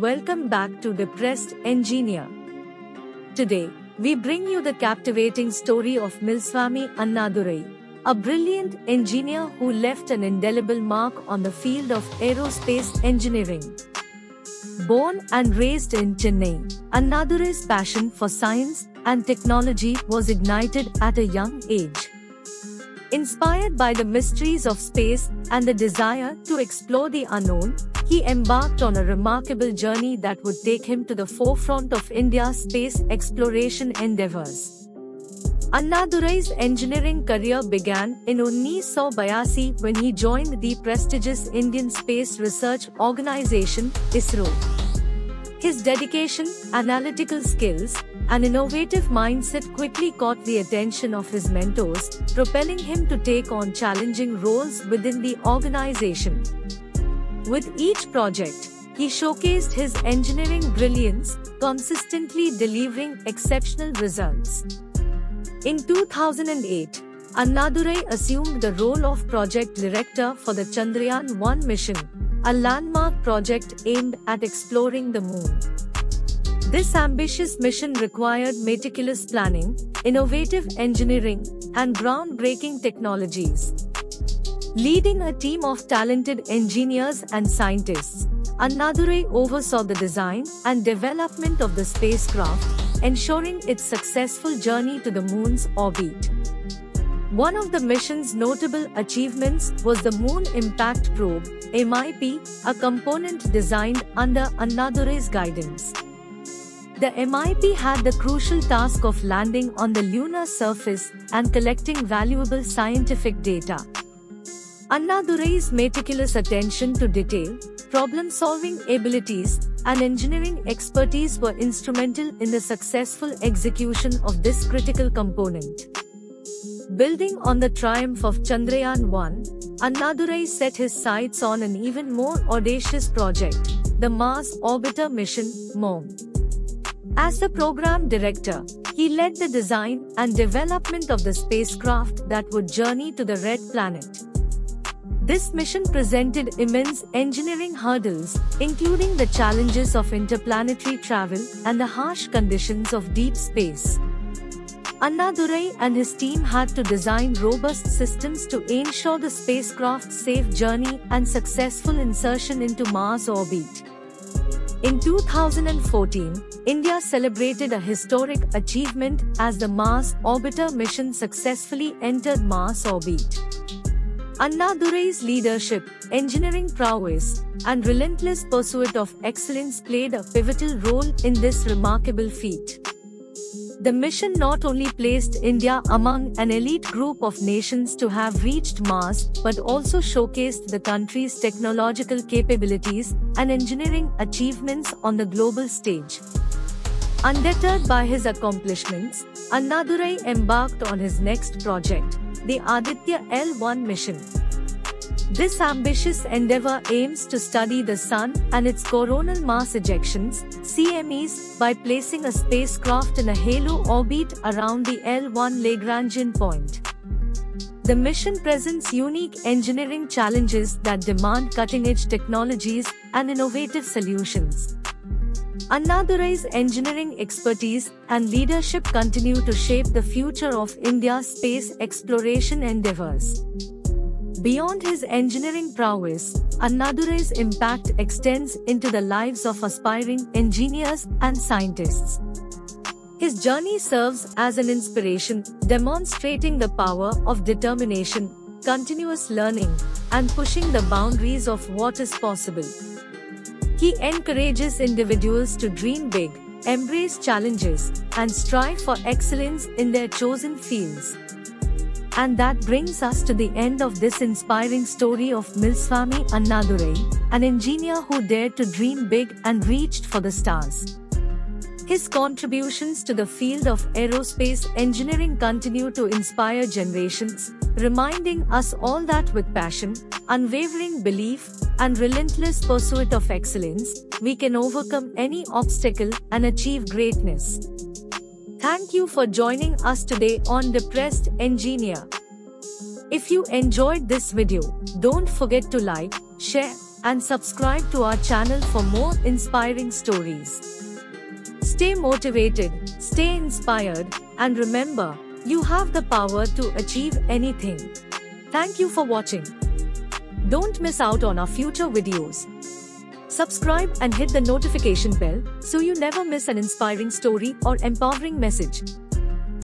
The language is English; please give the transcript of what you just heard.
welcome back to Depressed Engineer. Today, we bring you the captivating story of Mylswamy Annadurai, a brilliant engineer who left an indelible mark on the field of aerospace engineering. Born and raised in Chennai, Annadurai's passion for science and technology was ignited at a young age. Inspired by the mysteries of space and the desire to explore the unknown, he embarked on a remarkable journey that would take him to the forefront of India's space exploration endeavors. Annadurai's engineering career began in 1982 when he joined the prestigious Indian Space Research Organization, ISRO. His dedication, analytical skills, an innovative mindset quickly caught the attention of his mentors, propelling him to take on challenging roles within the organization. With each project, he showcased his engineering brilliance, consistently delivering exceptional results. In 2008, Annadurai assumed the role of project director for the Chandrayaan 1 mission, a landmark project aimed at exploring the moon. This ambitious mission required meticulous planning, innovative engineering, and groundbreaking technologies. Leading a team of talented engineers and scientists, Annadurai oversaw the design and development of the spacecraft, ensuring its successful journey to the moon's orbit. One of the mission's notable achievements was the Moon Impact Probe, MIP, a component designed under Annadurai's guidance. The MIP had the crucial task of landing on the lunar surface and collecting valuable scientific data. Annadurai's meticulous attention to detail, problem-solving abilities, and engineering expertise were instrumental in the successful execution of this critical component. Building on the triumph of Chandrayaan 1, Annadurai set his sights on an even more audacious project, the Mars Orbiter mission, MOM. As the program director, he led the design and development of the spacecraft that would journey to the Red Planet. This mission presented immense engineering hurdles, including the challenges of interplanetary travel and the harsh conditions of deep space. Annadurai and his team had to design robust systems to ensure the spacecraft's safe journey and successful insertion into Mars orbit. In 2014, India celebrated a historic achievement as the Mars Orbiter mission successfully entered Mars orbit. Annadurai's leadership, engineering prowess, and relentless pursuit of excellence played a pivotal role in this remarkable feat. The mission not only placed India among an elite group of nations to have reached Mars, but also showcased the country's technological capabilities and engineering achievements on the global stage. Undeterred by his accomplishments, Annadurai embarked on his next project, the Aditya L1 mission. This ambitious endeavor aims to study the Sun and its coronal mass ejections CMEs, by placing a spacecraft in a halo orbit around the L1 Lagrangian point. The mission presents unique engineering challenges that demand cutting-edge technologies and innovative solutions. Annadurai's engineering expertise and leadership continue to shape the future of India's space exploration endeavors. Beyond his engineering prowess, Annadurai's impact extends into the lives of aspiring engineers and scientists. His journey serves as an inspiration, demonstrating the power of determination, continuous learning, and pushing the boundaries of what is possible. He encourages individuals to dream big, embrace challenges, and strive for excellence in their chosen fields. And that brings us to the end of this inspiring story of Mylswamy Annadurai, an engineer who dared to dream big and reached for the stars. His contributions to the field of aerospace engineering continue to inspire generations, reminding us all that with passion, unwavering belief, and relentless pursuit of excellence, we can overcome any obstacle and achieve greatness. Thank you for joining us today on Depressed Engineer. If you enjoyed this video, don't forget to like, share, and subscribe to our channel for more inspiring stories. Stay motivated, stay inspired, and remember, you have the power to achieve anything. Thank you for watching. Don't miss out on our future videos. Subscribe and hit the notification bell so you never miss an inspiring story or empowering message.